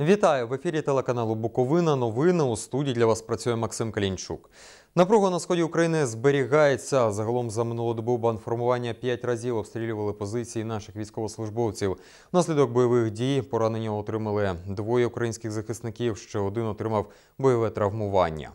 Вітаю в ефірі телеканалу Буковина. Новини у студії для вас працює Максим Калінчук. Напруга на сході України зберігається. Загалом за минулу добу банформування п'ять разів обстрілювали позиції наших військовослужбовців. Внаслідок бойових дій поранення отримали двоє українських захисників. Ще один отримав бойове травмування.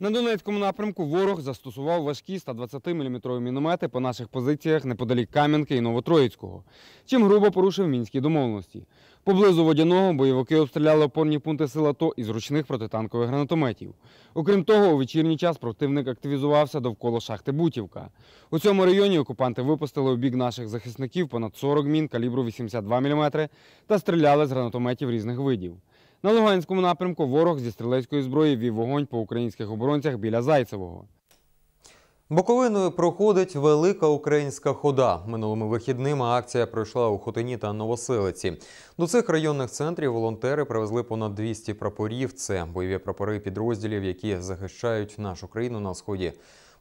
На Донецькому напрямку ворог застосував важкі 120-мм міномети по наших позиціях неподалік Кам'янки і Новотроїцького, чим грубо порушив мінські домовленості. Поблизу водяного бойовики обстріляли опорні пункти сил АТО із ручних протитанкових гранатометів. Окрім того, у вечірній час противник активізувався довкола шахти Бутівка. У цьому районі окупанти випустили у бік наших захисників понад 40 мін калібру 82 мм та стріляли з гранатометів різних видів. На Луганському напрямку ворог зі стрілецької зброї вів вогонь по українських оборонцях біля Зайцевого. Буковиною проходить велика українська хода. Минулими вихідними акція пройшла у Хотині та Новоселиці. До цих районних центрів волонтери привезли понад 200 прапорів. Це бойові прапори підрозділів, які захищають нашу країну на сході.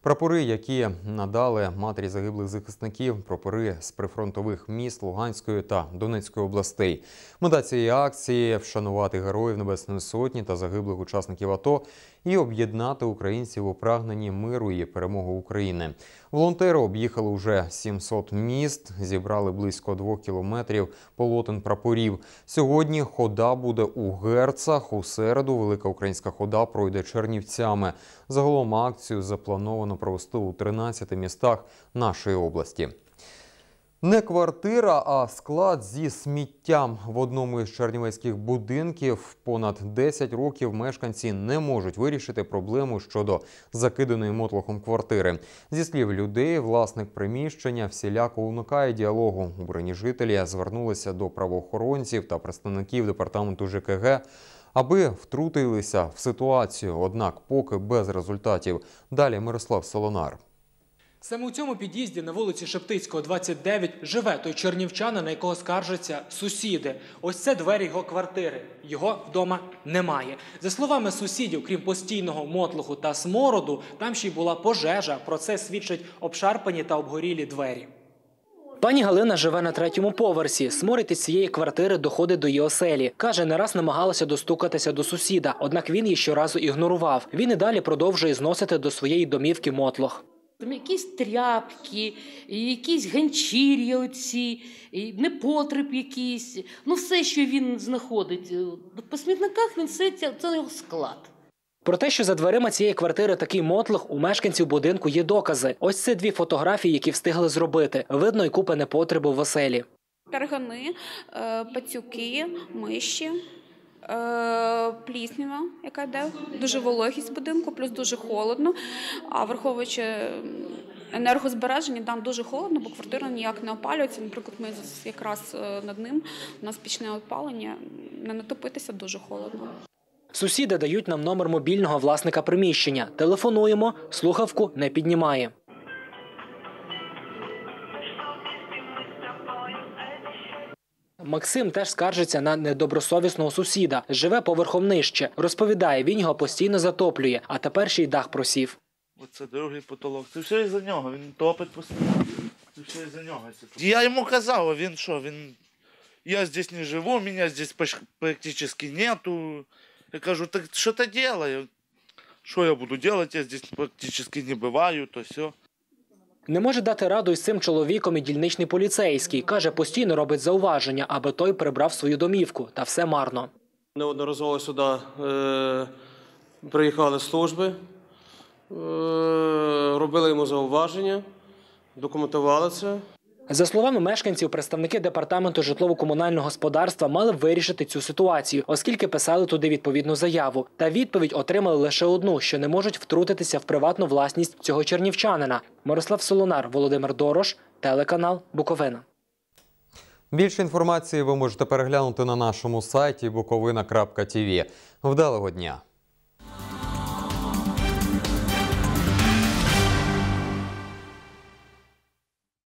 Прапори, які надали матері загиблих захисників, прапори з прифронтових міст Луганської та Донецької областей. Мета цієї акції вшанувати героїв Небесної Сотні та загиблих учасників АТО і об'єднати українців у прагненні миру і перемоги України. Волонтери об'їхали вже 700 міст, зібрали близько двох кілометрів полотен прапорів. Сьогодні хода буде у Герцах. У середу велика українська хода пройде Чернівцями. Загалом акцію заплановано провести у 13 містах нашої області. Не квартира, а склад зі сміттям в одному із чернівецьких будинків. Понад 10 років мешканці не можуть вирішити проблему щодо закиданої мотлохом квартири. Зі слів людей, власник приміщення всіляко уникає діалогу. Убрані жителі звернулися до правоохоронців та представників департаменту ЖКГ. Аби втрутилися в ситуацію, однак поки без результатів. Далі Мирослав Солонар. Саме у цьому під'їзді на вулиці Шептицького, 29, живе той чернівчанин, на якого скаржаться сусіди. Ось це двері його квартири. Його вдома немає. За словами сусідів, крім постійного мотлуху та смороду, там ще й була пожежа. Про це свідчать обшарпані та обгорілі двері. Пані Галина живе на третьому поверсі. Сморід із цієї квартири доходить до її оселі. Каже, не раз намагалася достукатися до сусіда, однак він її щоразу ігнорував. Він і далі продовжує зносити до своєї домівки мотлох. Там якісь тряпки, якісь ганчір'я оці, непотреб якийсь. Ну, все, що він знаходить. По смітниках він все це, це його склад. Про те, що за дверима цієї квартири такий мотлох, у мешканців будинку є докази. Ось це дві фотографії, які встигли зробити. Видно й купа непотребу в оселі. Таргани, е, пацюки, миші, е, пліснява, яка йде, дуже вологість будинку, плюс дуже холодно. А враховуючи енергозбереження, там дуже холодно, бо квартира ніяк не опалюється. Наприклад, ми якраз е, над ним у нас пічне опалення, не натопитися дуже холодно. Сусіди дають нам номер мобільного власника приміщення. Телефонуємо, слухавку не піднімає. Максим теж скаржиться на недобросовісного сусіда. Живе поверхом нижче. Розповідає, він його постійно затоплює, а тепер ще й дах просів. Оце другий потолок. Це все із-за нього, він топить постійно. Це все із-за нього. Я йому казав, він що, він. Я здесь не живу, мене здесь практически нету. Я кажу, так що ти делаю? Що я буду делать? Я здесь практически не бываю, то все. Не може дати раду із цим чоловіком і дільничний поліцейський. Каже, постійно робить зауваження, аби той прибрав свою домівку. Та все марно. Неодноразово сюди е, приїхали служби, е, робили йому зауваження, документували це. За словами мешканців, представники департаменту житлово-комунального господарства мали вирішити цю ситуацію, оскільки писали туди відповідну заяву. Та відповідь отримали лише одну, що не можуть втрутитися в приватну власність цього чернівчанина. Мирослав Солонар, Володимир Дорош, телеканал Буковина. Більше інформації ви можете переглянути на нашому сайті bukovina.tv. Вдалого дня!